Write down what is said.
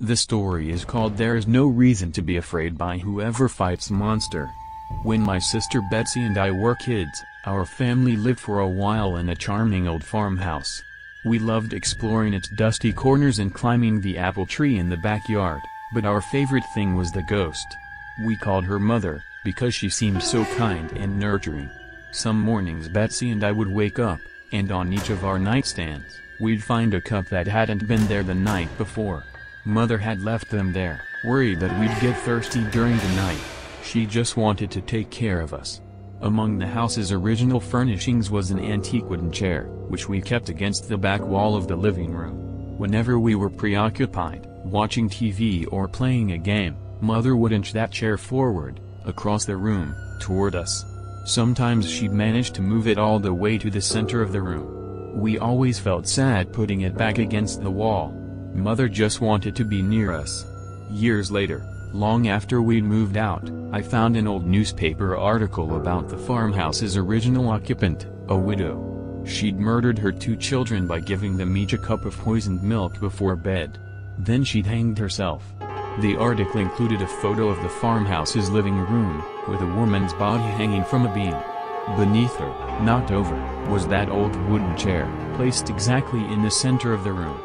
The story is called There is No Reason to Be Afraid by Whoever Fights Monster. When my sister Betsy and I were kids, our family lived for a while in a charming old farmhouse. We loved exploring its dusty corners and climbing the apple tree in the backyard, but our favorite thing was the ghost. We called her Mother, because she seemed so kind and nurturing. Some mornings Betsy and I would wake up, and on each of our nightstands, we'd find a cup that hadn't been there the night before. Mother had left them there, worried that we'd get thirsty during the night. She just wanted to take care of us. Among the house's original furnishings was an antique wooden chair, which we kept against the back wall of the living room. Whenever we were preoccupied, watching TV or playing a game, Mother would inch that chair forward, across the room, toward us. Sometimes she'd manage to move it all the way to the center of the room. We always felt sad putting it back against the wall. Mother just wanted to be near us. Years later, long after we'd moved out, I found an old newspaper article about the farmhouse's original occupant, a widow. She'd murdered her two children by giving them each a cup of poisoned milk before bed. Then she'd hanged herself. The article included a photo of the farmhouse's living room, with a woman's body hanging from a beam. Beneath her, knocked over, was that old wooden chair, placed exactly in the center of the room.